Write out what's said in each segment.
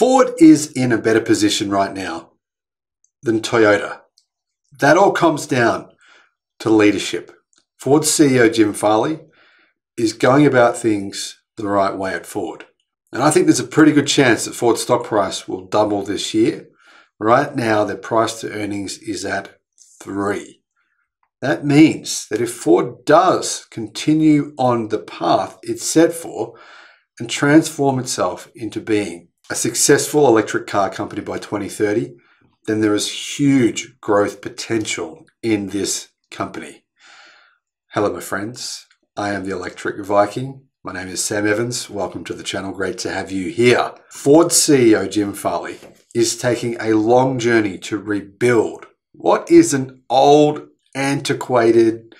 Ford is in a better position right now than Toyota. That all comes down to leadership. Ford CEO Jim Farley is going about things the right way at Ford. And I think there's a pretty good chance that Ford's stock price will double this year. Right now, their price to earnings is at three. That means that if Ford does continue on the path it's set for and transform itself into being a successful electric car company by 2030, then there is huge growth potential in this company. Hello, my friends. I am the Electric Viking. My name is Sam Evans. Welcome to the channel. Great to have you here. Ford CEO Jim Farley is taking a long journey to rebuild what is an old, antiquated,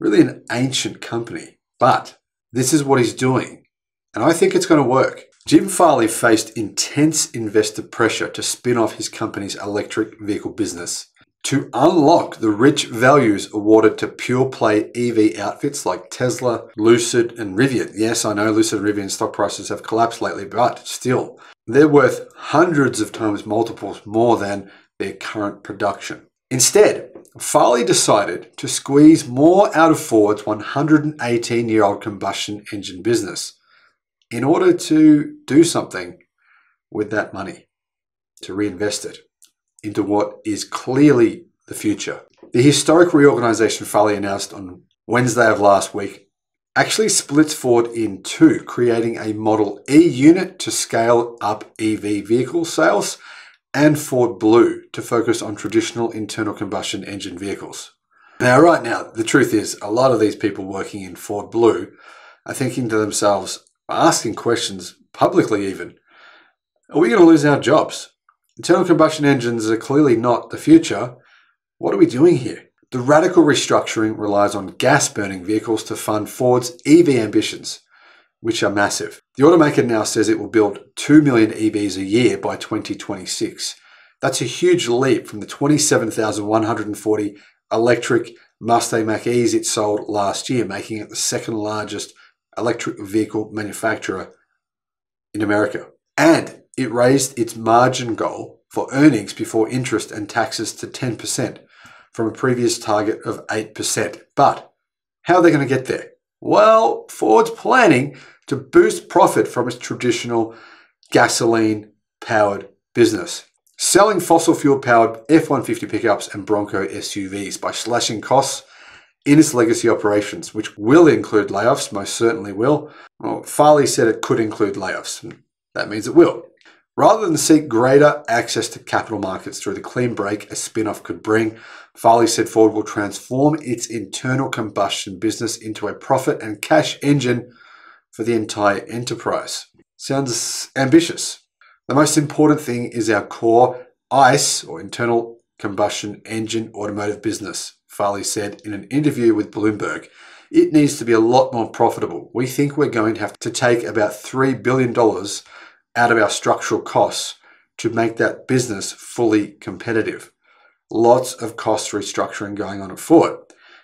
really an ancient company. But this is what he's doing. And I think it's going to work. Jim Farley faced intense investor pressure to spin off his company's electric vehicle business to unlock the rich values awarded to pure play EV outfits like Tesla, Lucid, and Rivian. Yes, I know Lucid and Rivian stock prices have collapsed lately, but still, they're worth hundreds of times multiples more than their current production. Instead, Farley decided to squeeze more out of Ford's 118 year old combustion engine business in order to do something with that money, to reinvest it into what is clearly the future. The historic reorganization Farley announced on Wednesday of last week actually splits Ford in two, creating a Model E unit to scale up EV vehicle sales and Ford Blue to focus on traditional internal combustion engine vehicles. Now, right now, the truth is, a lot of these people working in Ford Blue are thinking to themselves, asking questions publicly even, are we going to lose our jobs? Internal combustion engines are clearly not the future. What are we doing here? The radical restructuring relies on gas burning vehicles to fund Ford's EV ambitions, which are massive. The automaker now says it will build 2 million EVs a year by 2026. That's a huge leap from the 27,140 electric Mustang Mach E's it sold last year, making it the second largest electric vehicle manufacturer in America. And it raised its margin goal for earnings before interest and taxes to 10% from a previous target of 8%. But how are they going to get there? Well, Ford's planning to boost profit from its traditional gasoline powered business, selling fossil fuel powered F 150 pickups and Bronco SUVs by slashing costs in its legacy operations, which will include layoffs, most certainly will. Well, Farley said it could include layoffs. That means it will. Rather than seek greater access to capital markets through the clean break a spin off could bring, Farley said Ford will transform its internal combustion business into a profit and cash engine for the entire enterprise. Sounds ambitious. The most important thing is our core ICE or internal combustion engine automotive business, Farley said in an interview with Bloomberg. It needs to be a lot more profitable. We think we're going to have to take about $3 billion out of our structural costs to make that business fully competitive. Lots of cost restructuring going on at Ford.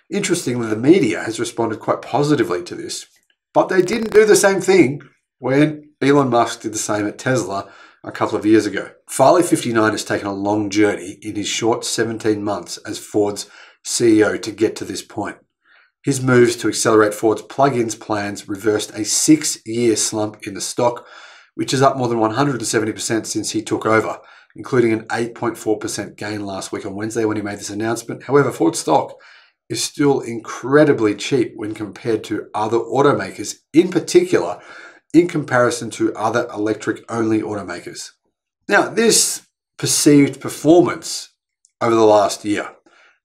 Interestingly, the media has responded quite positively to this, but they didn't do the same thing when Elon Musk did the same at Tesla a couple of years ago. Farley 59 has taken a long journey in his short 17 months as Ford's CEO to get to this point. His moves to accelerate Ford's plug-ins plans reversed a six-year slump in the stock, which is up more than 170% since he took over, including an 8.4% gain last week on Wednesday when he made this announcement. However, Ford stock is still incredibly cheap when compared to other automakers, in particular, in comparison to other electric only automakers. Now, this perceived performance over the last year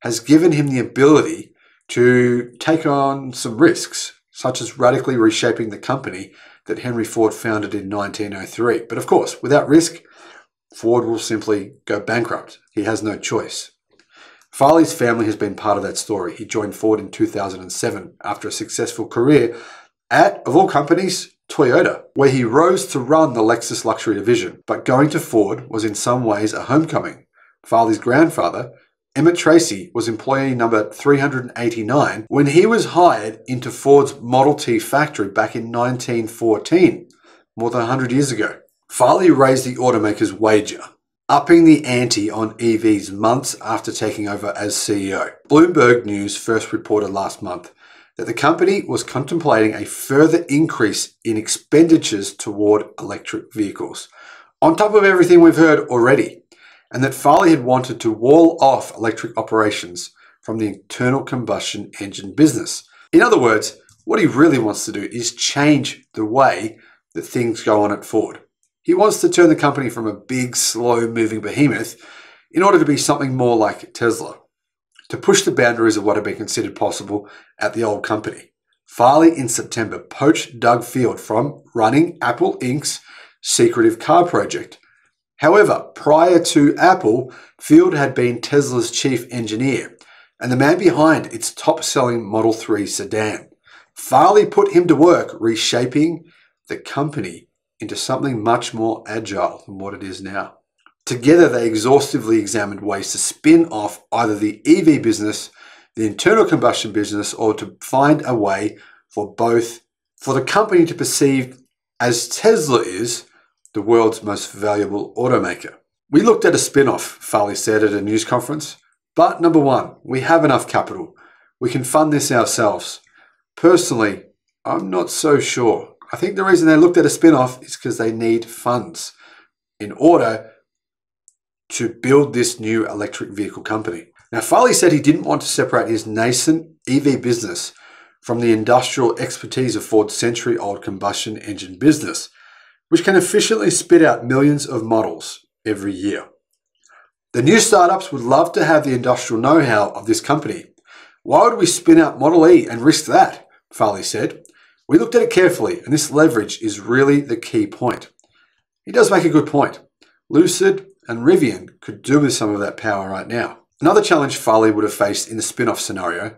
has given him the ability to take on some risks, such as radically reshaping the company that Henry Ford founded in 1903. But of course, without risk, Ford will simply go bankrupt. He has no choice. Farley's family has been part of that story. He joined Ford in 2007 after a successful career at, of all companies, Toyota, where he rose to run the Lexus luxury division. But going to Ford was in some ways a homecoming. Farley's grandfather, Emmett Tracy was employee number 389 when he was hired into Ford's Model T factory back in 1914, more than 100 years ago. Farley raised the automaker's wager, upping the ante on EVs months after taking over as CEO. Bloomberg News first reported last month that the company was contemplating a further increase in expenditures toward electric vehicles, on top of everything we've heard already, and that Farley had wanted to wall off electric operations from the internal combustion engine business. In other words, what he really wants to do is change the way that things go on at Ford. He wants to turn the company from a big, slow moving behemoth in order to be something more like Tesla, to push the boundaries of what had been considered possible at the old company. Farley in September poached Doug Field from running Apple Inc.'s secretive car project. However, prior to Apple, Field had been Tesla's chief engineer and the man behind its top selling Model 3 sedan. Farley put him to work reshaping the company into something much more agile than what it is now. Together, they exhaustively examined ways to spin off either the EV business, the internal combustion business, or to find a way for both, for the company to perceive as Tesla is the world's most valuable automaker. We looked at a spin off, Farley said at a news conference. But number one, we have enough capital. We can fund this ourselves. Personally, I'm not so sure. I think the reason they looked at a spin off is because they need funds in order to build this new electric vehicle company. Now, Farley said he didn't want to separate his nascent EV business from the industrial expertise of Ford's century old combustion engine business, which can efficiently spit out millions of models every year. The new startups would love to have the industrial know how of this company. Why would we spin out Model E and risk that? Farley said. We looked at it carefully, and this leverage is really the key point. He does make a good point. Lucid and Rivian could do with some of that power right now. Another challenge Farley would have faced in the spin off scenario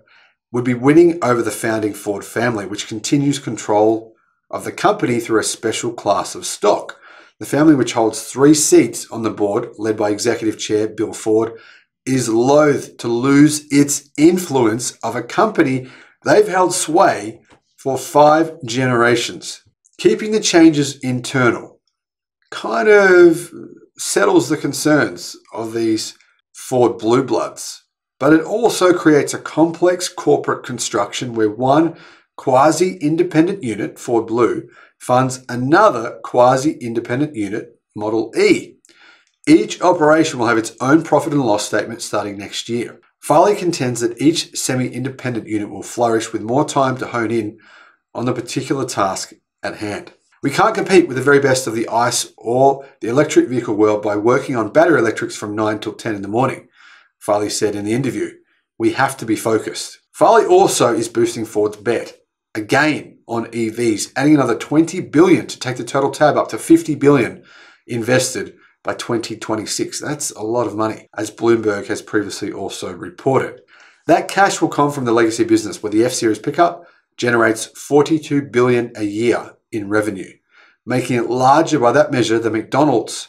would be winning over the founding Ford family, which continues control of the company through a special class of stock. The family, which holds three seats on the board, led by Executive Chair Bill Ford, is loath to lose its influence of a company they've held sway for five generations. Keeping the changes internal kind of settles the concerns of these Ford blue bloods, but it also creates a complex corporate construction where one quasi independent unit, Ford Blue, funds another quasi independent unit, Model E. Each operation will have its own profit and loss statement starting next year. Farley contends that each semi independent unit will flourish with more time to hone in on the particular task at hand. We can't compete with the very best of the ICE or the electric vehicle world by working on battery electrics from 9 till 10 in the morning, Farley said in the interview. We have to be focused. Farley also is boosting Ford's bet, again on EVs, adding another 20 billion to take the total tab up to 50 billion invested by 2026. That's a lot of money, as Bloomberg has previously also reported. That cash will come from the legacy business where the F Series pickup generates 42 billion a year in revenue, making it larger by that measure than McDonald's,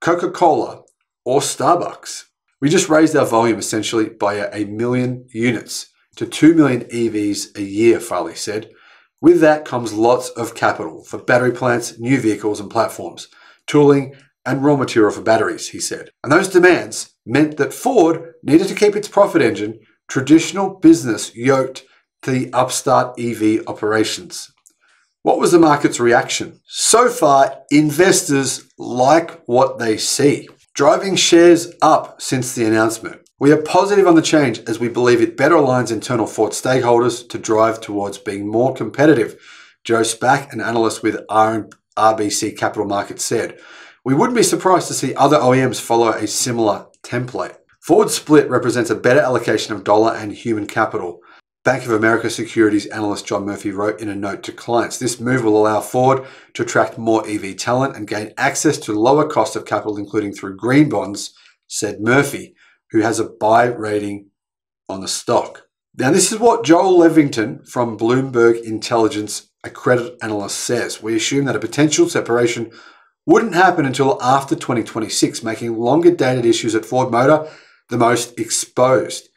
Coca-Cola, or Starbucks. We just raised our volume essentially by a million units to 2 million EVs a year, Farley said. With that comes lots of capital for battery plants, new vehicles and platforms, tooling, and raw material for batteries, he said. And those demands meant that Ford needed to keep its profit engine, traditional business, yoked to the upstart EV operations. What was the market's reaction? So far, investors like what they see, driving shares up since the announcement. We are positive on the change as we believe it better aligns internal Ford stakeholders to drive towards being more competitive. Joe Spak, an analyst with RBC Capital Markets, said, We wouldn't be surprised to see other OEMs follow a similar template. Ford's split represents a better allocation of dollar and human capital Bank of America Securities analyst John Murphy wrote in a note to clients this move will allow Ford to attract more EV talent and gain access to lower cost of capital, including through green bonds, said Murphy, who has a buy rating on the stock. Now, this is what Joel Levington from Bloomberg Intelligence, a credit analyst, says. We assume that a potential separation wouldn't happen until after 2026, making longer dated issues at Ford Motor the most exposed.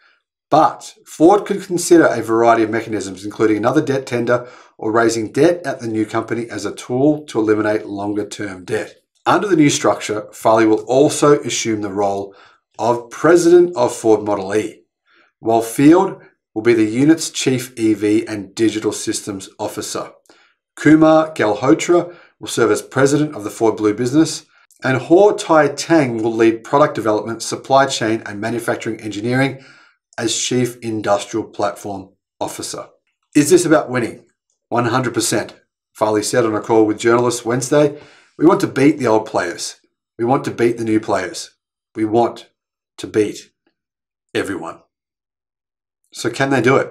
But Ford could consider a variety of mechanisms, including another debt tender or raising debt at the new company as a tool to eliminate longer term debt. Under the new structure, Farley will also assume the role of President of Ford Model E, while Field will be the unit's Chief EV and Digital Systems Officer. Kumar Galhotra will serve as President of the Ford Blue business, and Hau Thai-Tang will lead product development, supply chain, and manufacturing engineering as Chief Industrial Platform Officer. Is this about winning? 100%. Farley said on a call with journalists Wednesday, we want to beat the old players. We want to beat the new players. We want to beat everyone. So can they do it?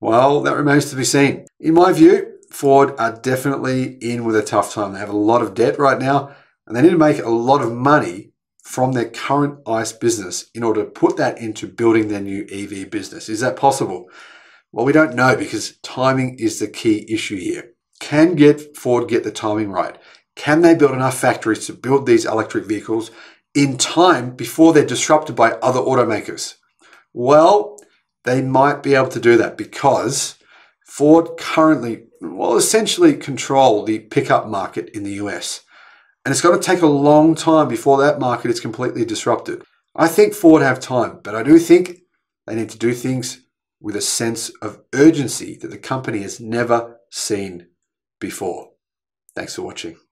Well, that remains to be seen. In my view, Ford are definitely in with a tough time. They have a lot of debt right now, and they need to make a lot of money from their current ICE business in order to put that into building their new EV business. Is that possible? Well, we don't know because timing is the key issue here. Can get Ford get the timing right? Can they build enough factories to build these electric vehicles in time before they're disrupted by other automakers? Well, they might be able to do that because Ford currently, well, essentially control the pickup market in the US. And it's going to take a long time before that market is completely disrupted. I think Ford have time, but I do think they need to do things with a sense of urgency that the company has never seen before. Thanks for watching.